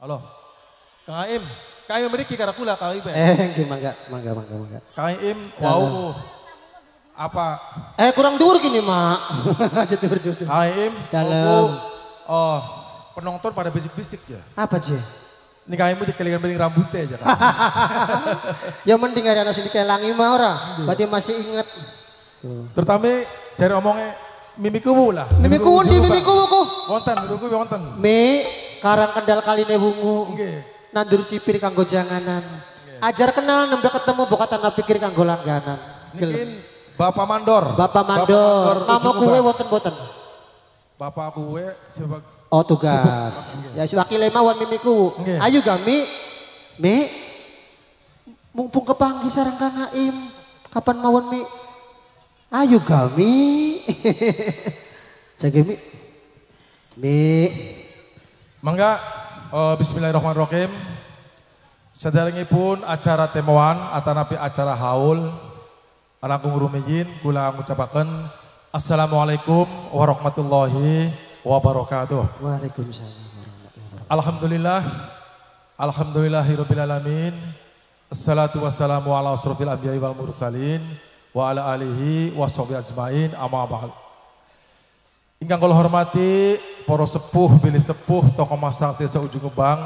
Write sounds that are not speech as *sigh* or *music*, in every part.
Halo. Kang Aim. Kang Aim memiliki karakula Kang Aim. Eh, nggih mangga, mangga, mangga, mangga. Kang Aim, wow. Apa? Eh, kurang dur gini, Mak. *laughs* Aja dur-dur. Kang Aim, Dalam. oh, penonton pada bisik-bisik ya. Apa, Je? Ini Kang Aim kelingan beling rambutnya aja kan. *laughs* Ya mending ada nasi dikelangi mah ora. Berarti masih inget. Terutama cari omongnya mimiku lah. Mimiku wundi, mimiku wuku. Wonten, mimiku wonten. Mi, karang kendal kaline bungu. Nggih. Nandur cipir kanggo janganan. Ajar kenal nembak ketemu buka tanah pikir kanggo langganan. Mungkin Bapak Mandor. Bapak Mandor, mama kue boten-boten. Bapak kue sebagai Oh tugas. Ya si wakil mawon mimiku. Ayo gami. Mi. Mumpung kepanggih sarang Kang Aim. Kapan mawon mi? Ayo gami. *laughs* Jaga mi. Mi. Mangga eh, Bismillahirrahmanirrahim. pun acara temuan atau napi acara haul. Alangkung rumijin kula ngucapaken Assalamualaikum warahmatullahi wabarakatuh. Waalaikumsalam warahmatullahi wabarakatuh. Alhamdulillah. Alhamdulillahirabbil alamin. Assalatu wassalamu ala asrofil anbiya'i wal mursalin wa ala alihi wa sahbihi ajmain amma ba'd. Ingkang kula hormati para sepuh bilih sepuh tokoh masyarakat Desa Ujung Gebang.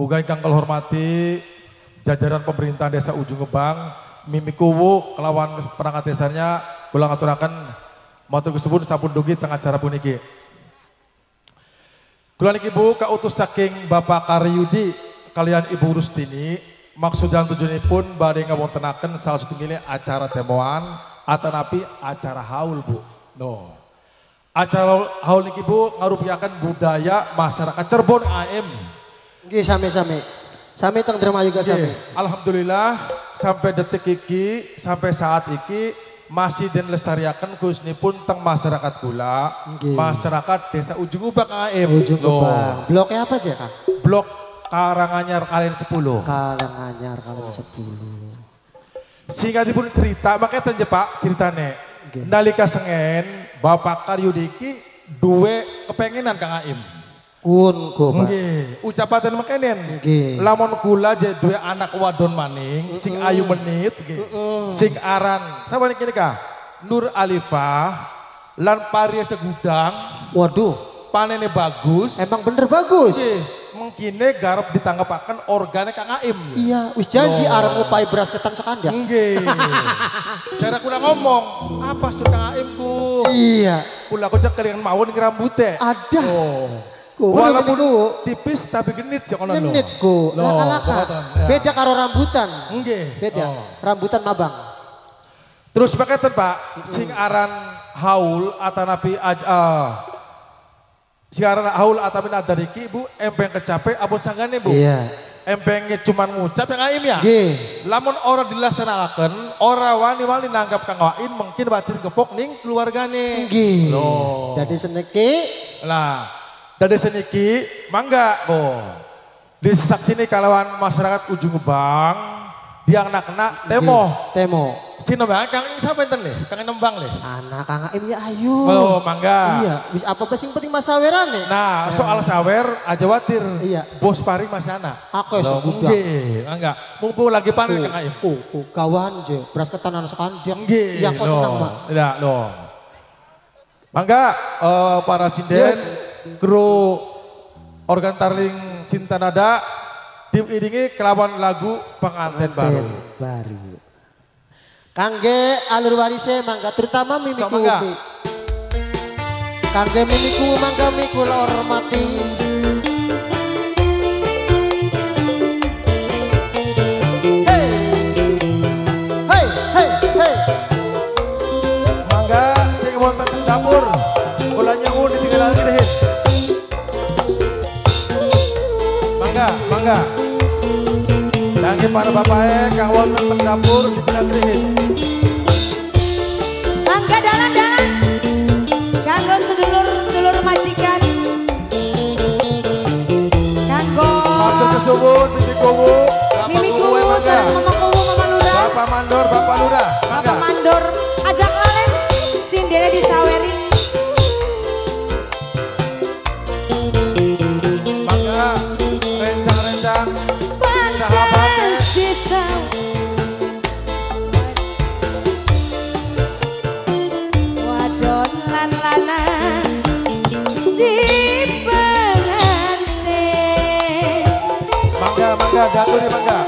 Uga ingkang kula hormati jajaran pemerintah Desa Ujung Gebang, Mimi Kuwu kelawan perangkat desanya kula ngaturaken matur kesebut sampun dugi tengah acara puniki. Kula niki Bu kautus saking Bapak Karyudi kalian Ibu Rustini maksud dan tujuanipun badhe ngawontenaken salah satunggalnya acara temuan atanapi acara haul Bu. No. Acara haul niki Bu ngarupiaken budaya masyarakat Cirebon AM. Nggih sami-sami. Sami teng Derma juga sami. Alhamdulillah sampai detik iki sampai saat iki masih den lestariaken khususnipun teng masyarakat kula, Nggih. masyarakat Desa Ujung Ubak AM. Ujung. Gebang. Bloknya apa aja Kang? Blok Karanganyar kalian 10. Kalanganyar kalian Oh. 10. Singkatipun cerita, makanya tanya Pak ceritane. Nggih. Nalika sengen, Bapak Karyudiki duwe kepengenan Kang Aim. Kun ku Pak. Nggih, ucapan makenen. Nggih. Lamun kula je duwe anak wadon maning, sing ayu menit, nggih. Sing aran, sapa niki kah? Nur Alifah lan Paria Segudang, Waduh, panene bagus. emang bener bagus. Nggih, mengkine garap ditanggapaken organe Kang Aim. Iya, wis janji Loh. arep ngupai beras ketan sekanda. Nggih. *laughs* Cara kula ngomong, apa sih Kang Aim ku? Iya, Kula kocak kelingan mawon ke rambutnya. ada. Oh. Ku, Walaupun ku, tipis tapi genit ya kono lho. nyenit ku, laka-laka. ya. Beda karo rambutan. Nggih. Beda, Oh. rambutan mabang. Terus paketen Pak, sing aran haul atanapi aj ah. Sing aran haul atamin adariki Bu, empeng kecape abon sanggane Bu. Iya. Empengnya cuman ngucap yang aim ya. Nggih. Lamun orang dilaksanakan, orang wani-wani nanggap Kang Wain mungkin batin kepok ning keluargane. Nggih. Loh. Jadi seneki Lah, dari seniki mangga oh. Di saksi ini kalawan masyarakat ujung Gebang, dia anak-anak temo. temo. Cina bang, kang siapa enten nih? Kang nembang nih. Anak Kang Aim ya ayo. Oh, mangga. Iya, wis apa sing penting masawerane. Nah, soal sawer aja watir. Iya. Bos paring masih anak. Aku Loh, sebudak. nggih, mangga. Mumpung lagi panen Kang Aim. Oh, oh, kawan je, beras ketan anak sekandiak. Nggih. Kau loh. tenang, Pak. Tidak, loh. Mangga eh, para sinden, kru organ tarling Cinta Nada, tim idingi kelawan lagu pengantin baru. baru. Kangge alur warise mangga terutama mimiku. Mi. Kangge mimiku mangga mi kula hormati. Hey. Hey, hey, hey. Mangga sing wonten teng dapur, kula nyuwun ditinggal ngirihin. Mangga, mangga. Dangi para bapake kang wonten teng dapur ditinggal ngirihin. Mangga dalan-dalan. Kanggo sedulur-sedulur majikan. Kanggo Matur kesuwun Mimi Kuwu, Bapak Mimi Kuwu Kuwu mangga. sareng Mama Kuwu Mama Lurah. Bapak Mandor, Bapak Lurah, mangga. Bapak Mandor. Ajak lalen sindene disaweri. Mangga Suri Mangga.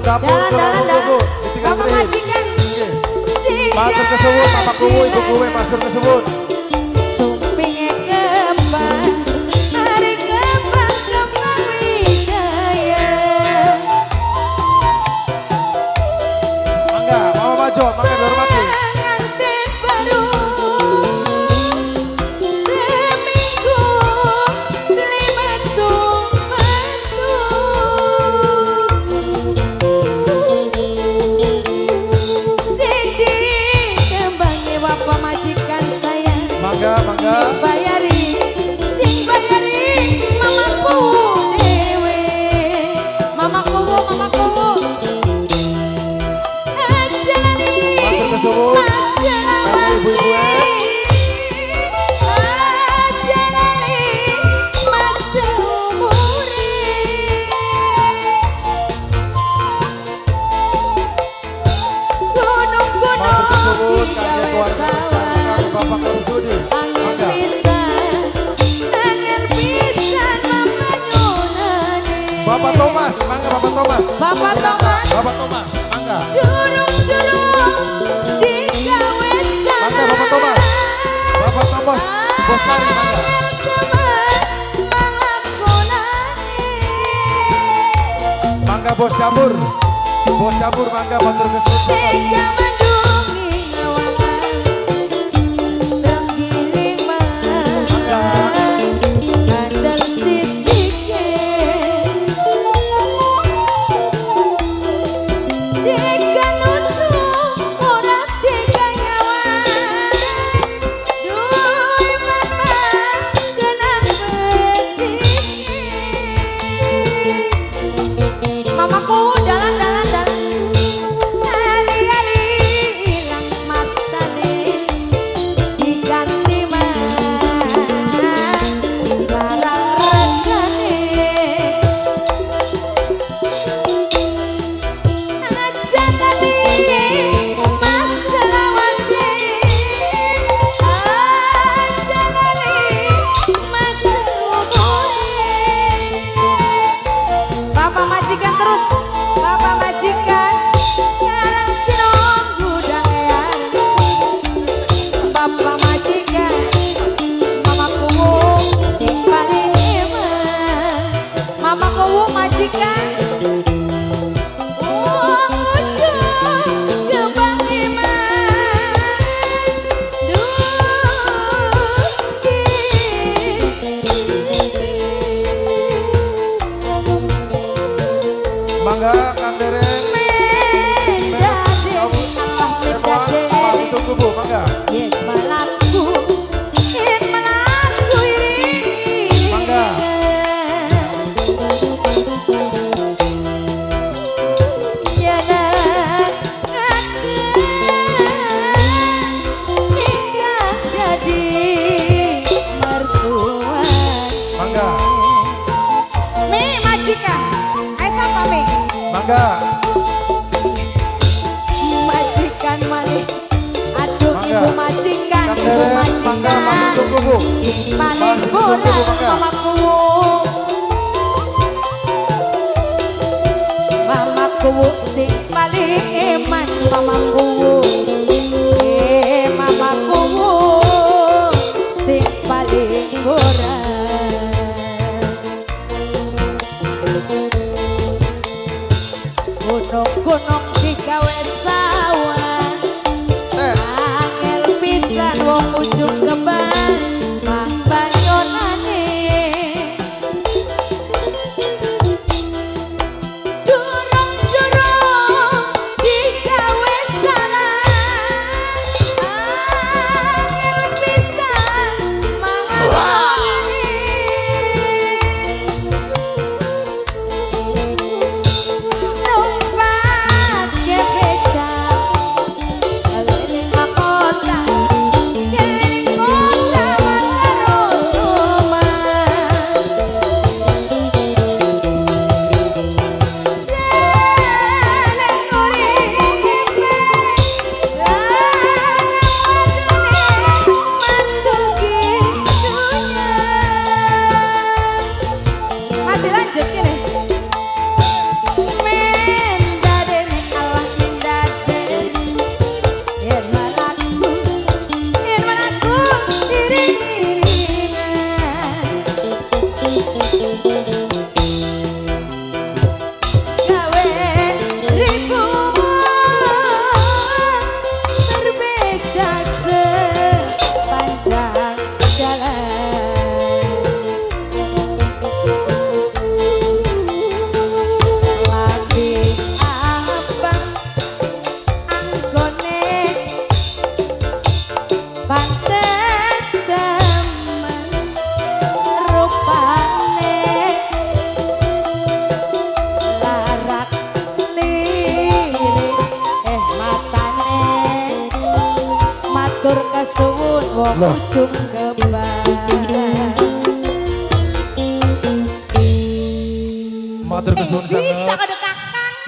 Dapur kelawang kubu bapak ibu kubu, matur kesebut. Bapak Thomas. Bapak Thomas. Bapak Thomas. Angga. Durung-durung digawe Angga Bapak Thomas. Bapak Thomas. Bos Mari angga. Mangga Bos Jamur. Bos Jamur mangga motor kesuwen. Mangga. Majikan manik, aduh mangga. ibu majikan, Kang ibu majikan. Mangga masuk tunggu bu. Manik bola mamaku, mamaku sing paling eman mamaku.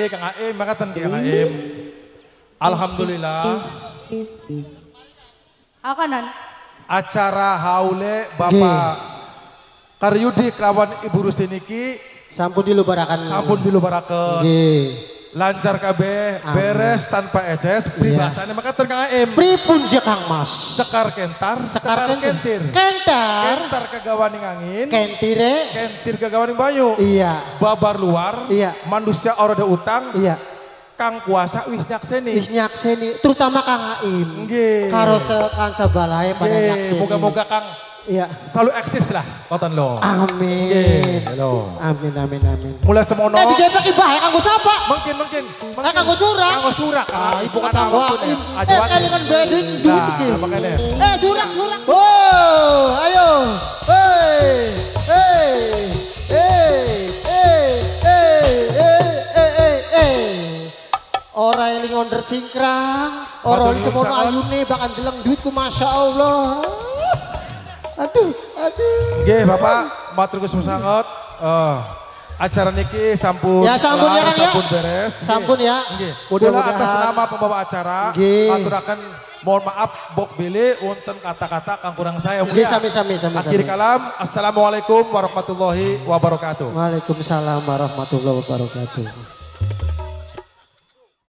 Oke Kang Aim, makatan Kang Aim. Alhamdulillah Aku kanan acara haule Bapak Karyudi kelawan Ibu Rusti niki Sampun dilubarakan. sampun dilubarakeun. Nggih. Lancar kabeh, beres tanpa eces, pribasane makatan Kang Aim. Pripun je Kang Mas? Sekar kentar, Sekar sekar kentir. Kentar. Kentar kagawaning angin, Kentire. kentir kagawaning banyu. Iya. Babar luar, Iya. manusia oroda utang, Iya. kang kuasa wis nyakseni. Wis nyakseni, terutama Kang Aim. Nggih. Karo sekanca balai pada nyakseni. Moga-moga kang Iya. selalu eksis lah, koten lo. Amin. Halo. Amin amin amin. Mulai semono. Eh digebek ibah ya kanggo sapa? Mungkin, mungkin. Eh kanggo surak. Kanggo surak. Ah, ibu kata ya. Eh kalian bedin duit iki. Nah, makanya. Eh surak surak. Oh, ayo. Hei. Hei. Hei. Hei. Hei. Hei. Hei. Hei. Hei. Ora eling onder cingkrang, ora Matur eling nuwun semono ayune bakal deleng duitku Masya Allah. Nggih, Bapak, matur kesuwun sangat. Eh, acara niki sampun Ya, sampun ya, ya. sampun beres. Nggih. Sampun ya. Nggih. Mudah-mudahan- Kula atas nama pembawa acara, aturaken mohon maaf Bok Billy wonten kata-kata kang kurang saya Nggih, mulia. sami-sami, sami-sami. Akhir kalam, Assalamualaikum warahmatullahi wabarakatuh. Waalaikumsalam warahmatullahi wabarakatuh.